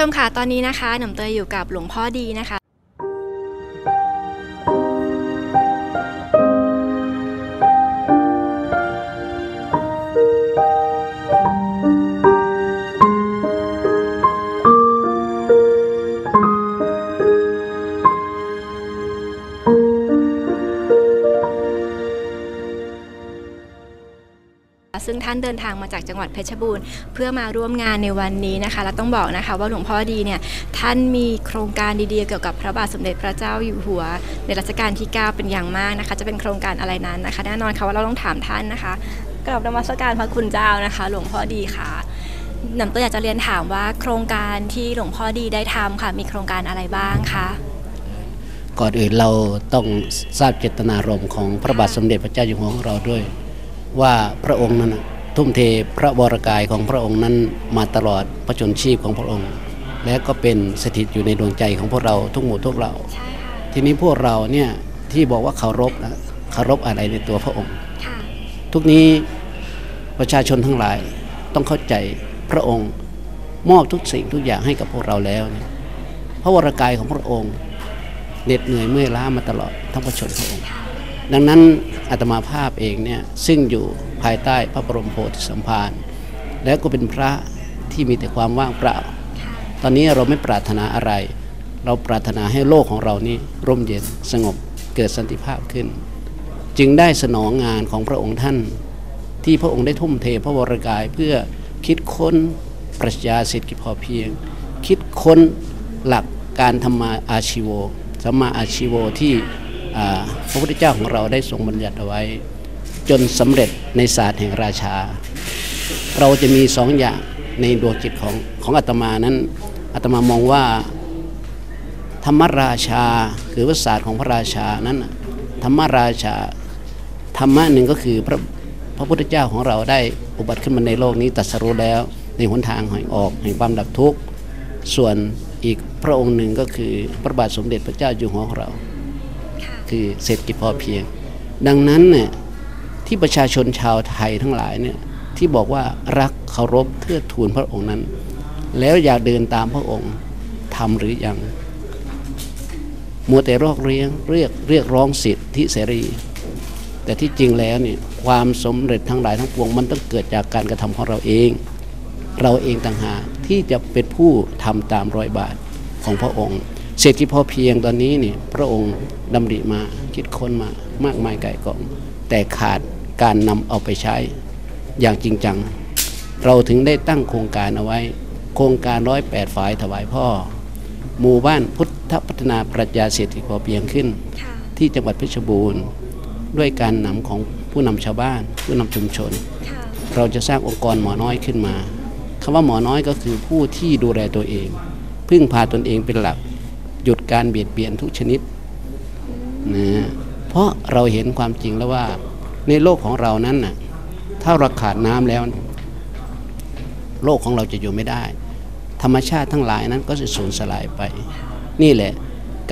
ชมค่ะ ตอนนี้นะคะหนุ่มเตยอยู่กับหลวงพ่อดีนะคะานเดินทางมาจากจังหวัดเพชรบูรณ์ เพื่อมาร่วมงานในวันนี้นะคะและต้องบอกนะคะว่าหลวงพ่อดีเนี่ยท่านมีโครงการดีๆเกี่ยวกับพระบาทสมเด็จพระเจ้าอยู่หัว ในรัชกาลที่ 9 เป็นอย่างมากนะคะ จะเป็นโครงการอะไรนั้นนะคะ แน่นอนค่ะว่าเราต้องถามท่านนะคะกราบนมัสการพระคุณเจ้านะคะ หลวงพ่อดีค่ะหนำตัวอยากจะเรียนถามว่าโครงการที่หลวงพ่อดีได้ทำค่ะ มีโครงการอะไรบ้างคะก่อนอื่นเราต้องทราบเจตนารมณ์ของพระบาทสมเด็จพระเจ้าอยู่หัวของเราด้วย ว่าพระองค์นั้นนะ ทุ่มเทพระวรกายของพระองค์นั้นมาตลอดพระชนชีพของพระองค์ และก็เป็นสถิตอยู่ในดวงใจของพวกเราทุกหมู่ทุกเราใช่ค่ะทีนี้พวกเราเนี่ยที่บอกว่าเคารพนะเคารพอะไรในตัวพระองค์ค่ะทุกนี้ประชาชนทั้งหลายต้องเข้าใจพระองค์มอบทุกสิ่งทุกอย่างให้กับพวกเราแล้วเนี่ยพระวรกายของพระองค์เหน็ดเหนื่อยเมื่อยล้ามาตลอดทั้งประชนพระองค์ ดังนั้นอาตมาภาพเองเนี่ยซึ่งอยู่ภายใต้พระบรมโพธิสัมภารและก็เป็นพระที่มีแต่ความว่างเปล่า ตอนนี้เราไม่ปรารถนาอะไร เราปรารถนาให้โลกของเรานี้ร่มเย็นสงบเกิดสันติภาพขึ้น จึงได้สนองงานของพระองค์ท่าน ที่พระองค์ได้ทุ่มเทพระวรกายเพื่อคิดค้นปรัชญาเศรษฐกิจพอเพียง คิดค้นหลักการทำมาอาชีโวสัมมาอาชีโวที่ พระพุทธเจ้าของเราได้ทรงบัญญัติเอาไว้ จนสำเร็จในศาสตร์แห่งราชา เราจะมีสองอย่างในดวงจิตของของอาตมานั้นอาตมามองว่าธรรมราชาคือว่าศาสตร์ของพระราชานั้นธรรมราชาธรรมะหนึ่งก็คือพระพระพุทธเจ้าของเราได้อุบัติขึ้นมาในโลกนี้ตรัสรู้แล้วในหนทางแห่งออกแห่งความดับทุกข์ส่วนอีกพระองค์หนึ่งก็คือพระบาทสมเด็จพระเจ้าอยู่หัวของเรา คือเศรษฐกิจพอเพียง ดังนั้นเนี่ยที่ประชาชนชาวไทยทั้งหลายเนี่ยที่บอกว่ารักเคารพเทือทูนพระองค์นั้น แล้วอยากเดินตามพระองค์ทำหรือยังมัวแต่รอกเรียงเรียกเรียกร้องสิทธิเสรี แต่ที่จริงแล้วเนี่ยความสำเร็จทั้งหลายทั้งปวงมันต้องเกิดจากการกระทำของเราเอง เราเองต่างหากที่จะเป็นผู้ทำตามรอยบาทของพระองค์ เศรษฐกิจพอเพียงตอนนี้เนี่ยพระองค์ดำริมาคิดค้นมามากมายไก่กอง แต่ขาดการนำเอาไปใช้อย่างจริงจัง เราถึงได้ตั้งโครงการเอาไว้ โครงการร้อยแปดฝ่ายถวายพ่อ หมู่บ้านพุทธพัฒนาปรัชญาเศรษฐกิจพอเพียงขึ้น ที่จังหวัดเพชรบูรณ์ ด้วยการนำของผู้นำชาวบ้าน ผู้นำชุมชน เราจะสร้างองค์กรหมอน้อยขึ้นมาคำว่าหมอน้อยก็คือผู้ที่ดูแลตัวเอง พึ่งพาตนเองเป็นหลัก หยุดการเบียดเบียนทุกชนิดนะเพราะเราเห็นความจริงแล้วว่า ในโลกของเรานั้นน่ะถ้าเราขาดน้ำแล้ว โลกของเราจะอยู่ไม่ได้ ธรรมชาติทั้งหลายนั้นก็จะสูญสลายไป นี่แหละ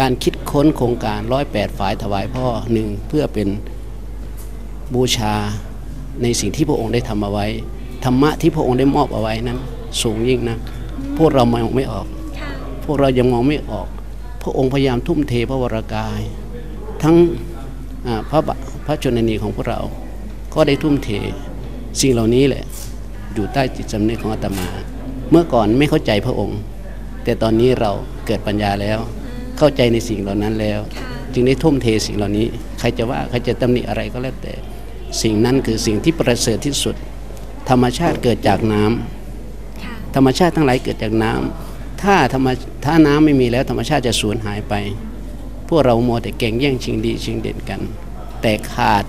การคิดค้นโครงการร้อยแปดฝ่ายถวายพ่อหนึ่งเพื่อเป็นบูชาในสิ่งที่พระองค์ได้ทำเอาไว้ ธรรมะที่พระองค์ได้มอบเอาไว้นั้น สูงยิ่งนะ พวกเรามองไม่ออกค่ะพวกเรายังมองไม่ออก พระองค์พยายามทุ่มเทพระวรากาย ทั้งอ่าพระบะพระชนนีของพวกเรา ก็ได้ทุ่มเทสิ่งเหล่านี้แหละอยู่ใต้จิตสำนึกของอาตมา เมื่อก่อนไม่เข้าใจพระองค์ แต่ตอนนี้เราเกิดปัญญาแล้ว เข้าใจในสิ่งเหล่านั้นแล้ว จึงได้ทุ่มเทสิ่งเหล่านี้ ใครจะว่าใครจะตำหนิอะไรก็แล้วแต่ สิ่งนั้นคือสิ่งที่ประเสริฐที่สุด ธรรมชาติเกิดจากน้ำค่ะธรรมชาติทั้งหลายเกิดจากน้ำ ถ้าธรรมถ้าน้ำไม่มีแล้วธรรมชาติจะสูญหายไป พวกเราโมวแต่เก่งแย่งชิงดีชิงเด่นกัน แต่ขาด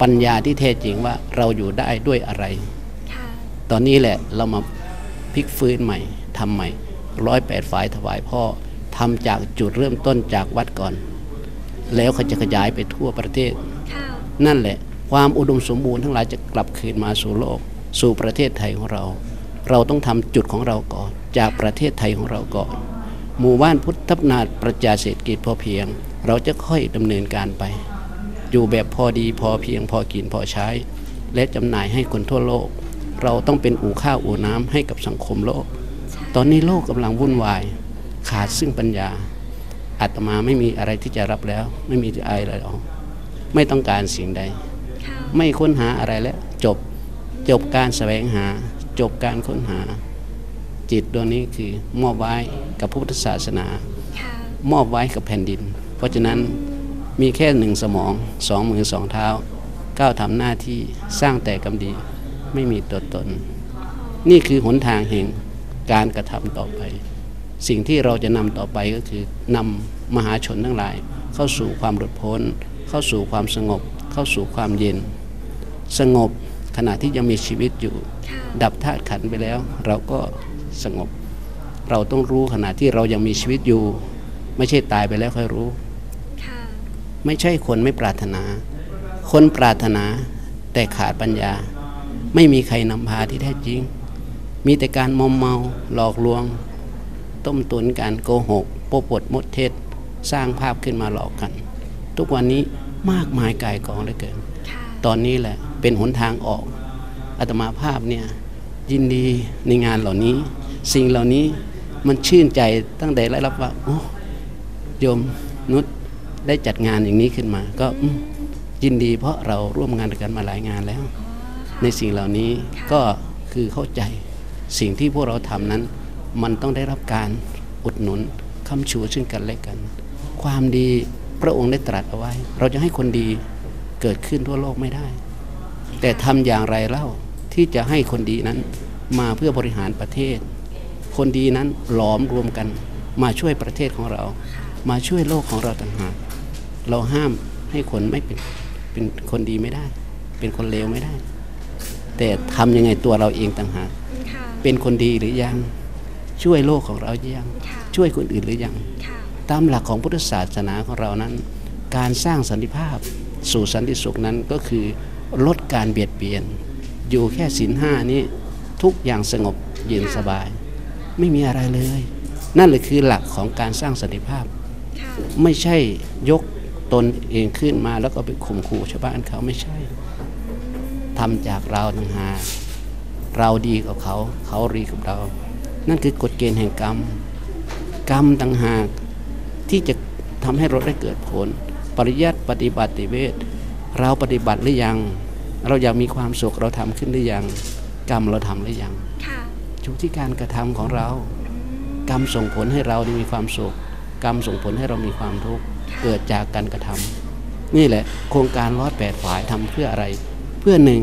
ปัญญาที่แท้จริงว่าเราอยู่ได้ด้วยอะไรค่ะตอนนี้แหละเรามาพลิกฟื้นใหม่ทำใหม่ร้อยแปดฝ่ายถวายพ่อทำจากจุดเริ่มต้นจากวัดก่อน แล้วเขาจะขยายไปทั่วประเทศค่ะนั่นแหละ ความอุดมสมบูรณ์ทั้งหลายจะกลับคืนมาสู่โลก สู่ประเทศไทยของเรา เราต้องทำจุดของเราก่อน จากประเทศไทยของเราก่อน หมู่บ้านพุทธพัฒนาประชาเศรษฐกิจพอเพียง เราจะค่อยดำเนินการไป อยู่แบบพอดีพอเพียงพอกินพอใช้ และจำหน่ายให้คนทั่วโลก เราต้องเป็นอู่ข้าวอู่น้ำให้กับสังคมโลกใช่ตอนนี้โลกกำลังวุ่นวาย ขาดซึ่งปัญญาอาตมาไม่มีอะไรที่จะรับแล้ว ไม่มีอะไรแล้ว ไม่ต้องการสิ่งใดค่ะไม่ค้นหาอะไรแล้ว จบจบการแสวงหา จบการค้นหา จิตดวงนี้คือมอบไว้กับพระพุทธศาสนาค่ะมอบไว้กับแผ่นดิน เพราะฉะนั้นมีแค่หนึ่งสมองสองมือสองเท้าก้าวทำหน้าที่สร้างแต่กรรมดีไม่มีตัวตน นี่คือหนทางแห่งการกระทำต่อไป สิ่งที่เราจะนำต่อไปก็คือนำมหาชนทั้งหลาย เข้าสู่ความหลุดพ้น เข้าสู่ความสงบ เข้าสู่ความเย็น สงบขณะที่ยังมีชีวิตอยู่ค่ะดับธาตุขันธ์ไปแล้ว เราก็ สงบ เราต้องรู้ขณะที่เรายังมีชีวิตอยู่ ไม่ใช่ตายไปแล้วค่อยรู้ค่ะไม่ใช่คนไม่ปรารถนา คนปรารถนาแต่ขาดปัญญา ไม่มีใครนำพาที่แท้จริง มีแต่การมอมเมาหลอกลวง ต้มตุนการโกหกโปปดมดเท็จสร้างภาพขึ้นมาหลอกกัน ทุกวันนี้มากมายกายกองเหลือเกินค่ะตอนนี้แหละเป็นหนทางออกอาตมาภาพเนี่ยยินดีในงานเหล่านี้ สิ่งเหล่านี้มันชื่นใจตั้งแต่ได้รับว่าโอ้โยมนุชได้จัดงานอย่างนี้ขึ้นมา ก็ยินดีเพราะเราร่วมงานกันมาหลายงานแล้ว ในสิ่งเหล่านี้ก็คือเข้าใจสิ่งที่พวกเราทำนั้น มันต้องได้รับการอุดหนุนคำชูซึ่งกันและกัน ความดีพระองค์ได้ตรัสเอาไว้ เราจะให้คนดีเกิดขึ้นทั่วโลกไม่ได้ แต่ทำอย่างไรเล่าที่จะให้คนดีนั้นมาเพื่อบริหารประเทศ คนดีนั้นหลอมรวมกันมาช่วยประเทศของเรา มาช่วยโลกของเราต่างหากเราห้ามให้คนไม่เป็นเป็นคนดีไม่ได้ เป็นคนเลวไม่ได้ แต่ทำยังไงตัวเราเองต่างหากค่ะเป็นคนดีหรือยังช่วยโลกของเราหรือยังค่ะช่วยคนอื่นหรือยังค่ะตามหลักของพุทธศาสนาของเรานั้น การสร้างสันติภาพสู่สันติสุขนั้นก็คือลดการเบียดเบียน อยู่แค่ศีลห้านี้ทุกอย่างสงบเย็นสบาย ไม่มีอะไรเลย นั่นเลยคือหลักของการสร้างสันติภาพค่ะไม่ใช่ยกตนเองขึ้นมาแล้วก็ไปข่มขู่ชาวบ้านเขาไม่ใช่ทำจากเราต่างหากเราดีกับเขา เขาดีกับเรา นั่นคือกฎเกณฑ์แห่งกรรม กรรมต่างหากที่จะทำให้เราได้เกิดผล ปริยัติปฏิบัติเวทเราปฏิบัติหรือยัง เราอยากมีความสุขเราทำขึ้นหรือยัง กรรมเราทำหรือยังค่ะ อยู่ที่การกระทำของเรา กรรมส่งผลให้เราได้มีความสุข กรรมส่งผลให้เรามีความทุกข์เกิดจากการกระทำนี่แหละ โครงการร้อยแปดฝ่ายทำเพื่ออะไร เพื่อหนึ่ง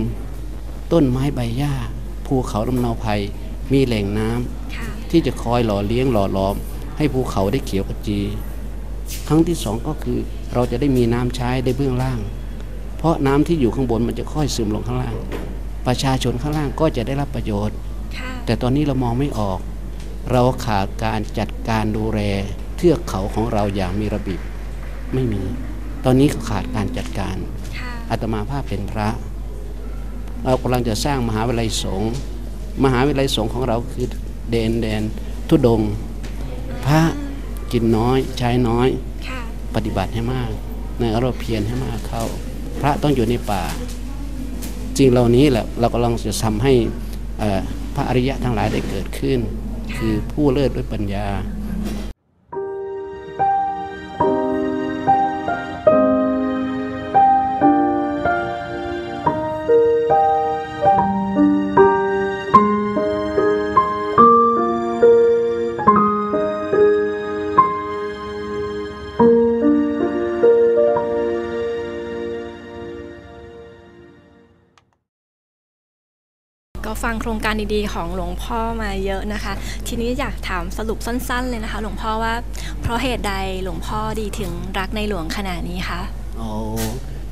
ต้นไม้ใบหญ้า ภูเขาลำเนาภัย มีแหล่งน้ำค่ะที่จะคอยหล่อเลี้ยงหล่อหลอม ให้ภูเขาได้เขียวขจี ครั้งที่สองก็คือเราจะได้มีน้ำใช้ได้เบื้องล่าง เพราะน้ำที่อยู่ข้างบนมันจะค่อยซึมลงข้างล่าง ประชาชนข้างล่างก็จะได้รับประโยชน์ค่ะ แต่ตอนนี้เรามองไม่ออก เราขาดการจัดการดูแลเทือกเขาของเราอย่างมีระเบียบไม่มี ตอนนี้ขาดการจัดการค่ะอาตมาภาพเป็นพระ เรากำลังจะสร้างมหาวิทยาลัยสงฆ์มหาวิทยาลัยสงฆ์ของเราคือเดนแดน ทุดงค์พระกินน้อยใช้น้อยค่ะปฏิบัติให้มาก ในเราเพียรให้มากเข้า พระต้องอยู่ในป่า จริงเหล่านี้แหละเรากำลังจะทำให้เอ่อพ ระอริยะทั้งหลายได้เกิดขึ้น คือผู้เลิศด้วยปัญญา ฟังโครงการดีๆ ของหลวงพ่อมาเยอะนะคะ ทีนี้อยากถามสรุปสั้น ๆ เลยนะคะ หลวงพ่อว่า เพราะเหตุใดหลวงพ่อดีถึงรักในหลวงขนาดนี้คะโอ้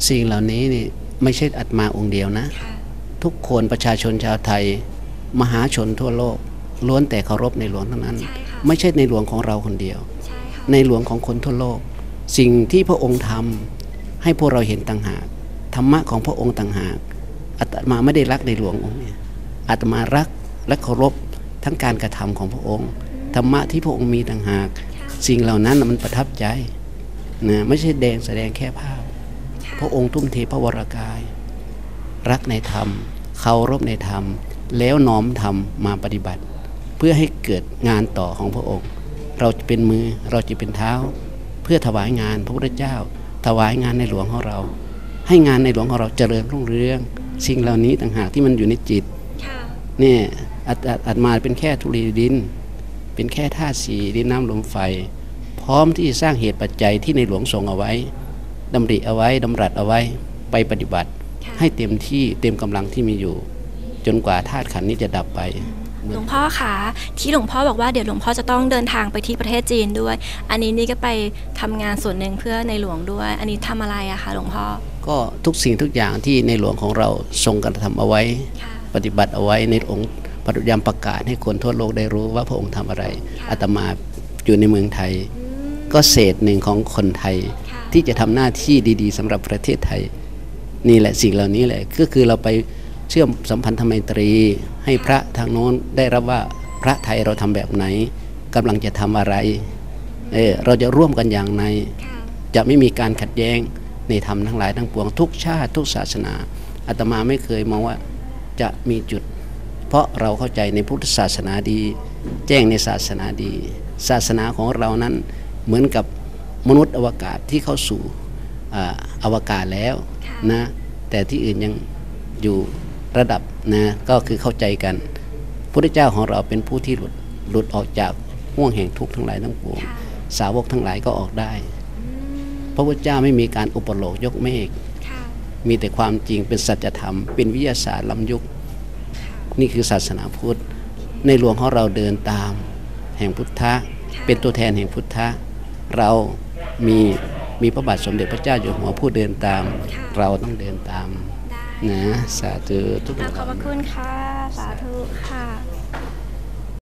สิ่งเหล่านี้นี่ไม่ใช่อัตมาองค์เดียวนะค่ะทุกคนประชาชนชาวไทย มหาชนทั่วโลก ล้วนแต่เคารพในหลวงทั้งนั้นใช่ค่ะไม่ใช่ในหลวงของเราคนเดียวใช่ค่ะในหลวงของคนทั่วโลก สิ่งที่พระองค์ทำให้พวกเราเห็นต่างหากธรรมะของพระองค์ต่างหากอาตมาไม่ได้รักในหลวงองค์เนี่ย อาตมารักและเคารพทั้งการกระทำของพระองค์ ธรรมะที่พระองค์มีต่างหาก สิ่งเหล่านั้นน่ะมันประทับใจนะไม่ใช่แดงแสดงแค่ภาพ พระองค์ทุ่มเทพระวรากาย รักในธรรมเคารพในธรรม แล้วน้อมธรรมมาปฏิบัติ เพื่อให้เกิดงานต่อของพระองค์ เราจะเป็นมือเราจะเป็นเท้า เพื่อถวายงานพระพุทธเจ้า ถวายงานในหลวงของเรา ให้งานในหลวงของเราเจริญรุ่งเรือง สิ่งเหล่านี้ต่างหากที่มันอยู่ในจิตค่ะเนี่ยอัตอัตอัตมาเป็นแค่ธุลีดิน เป็นแค่ธาตุสีดินน้ำลมไฟ พร้อมที่จะสร้างเหตุปัจจัยที่ในหลวงทรงเอาไว้ดำริเอาไว้ดำรัสเอาไว้ไปปฏิบัติค่ะให้เต็มที่เต็มกำลังที่มีอยู่ จนกว่าธาตุขันธ์นี้จะดับไปหลวงพ่อคะที่หลวงพ่อบอกว่าเดี๋ยวหลวงพ่อจะต้องเดินทางไปที่ประเทศจีนด้วย อันนี้นี่ก็ไปทำงานส่วนหนึ่งเพื่อในหลวงด้วย อันนี้ทำอะไรอะคะหลวงพ่อก็ทุกสิ่งทุกอย่างที่ในหลวงของเราทรงกระทำเอาไว้ค่ะ ปฏิบัติเอาไว้ในองค์ปฏิยามประกาศให้คนทั่วโลกได้รู้ว่าพระองค์ทำอะไรค่ะอาตมาอยู่ในเมืองไทยอืมก็เศษหนึ่งของคนไทยค่ะที่จะทำหน้าที่ดี ๆสำหรับประเทศไทย นี่แหละสิ่งเหล่านี้แหละก็คือเราไปเชื่อมสัมพันธไมตรี ให้พระทางโน้นได้รับว่าพระไทยเราทำแบบไหนกำลังจะทำอะไรเออเราจะร่วมกันอย่างไรค่ะจะไม่มีการขัดแย้งในธรรมทั้งหลายทั้งปวงทุกชาติทุกศาสนาอาตมาไม่เคยมองว่า จะมีจุด เพราะเราเข้าใจในพุทธศาสนาดี แจ้งในศาสนาดี ศาสนาของเรานั้นเหมือนกับมนุษย์อวกาศที่เข้าสู่อ่าอวกาศแล้วค่ะนะแต่ที่อื่นยังอยู่ระดับนะก็คือเข้าใจกันพระเจ้าของเราเป็นผู้ที่หลุดหลุดออกจากห่วงแห่งทุกข์ทั้งหลายทั้งปวงค่ะสาวกทั้งหลายก็ออกได้อืมพระพุทธเจ้าไม่มีการอุปโลกยกเมฆค่ะ มีแต่ความจริงเป็นสัจธรรม เป็นวิทยาศาสตร์ล้ำยุค นี่คือศาสนาพุทธ ในหลวงของเราเดินตาม แห่งพุทธะ เป็นตัวแทนแห่งพุทธะ เรามีมีพระบาทสมเด็จพระเจ้าอยู่หัวผู้เดินตามค่ะเราต้องเดินตามได้นะสาธุทุกขอบท่านพระคุณค่ะ สาธุค่ะ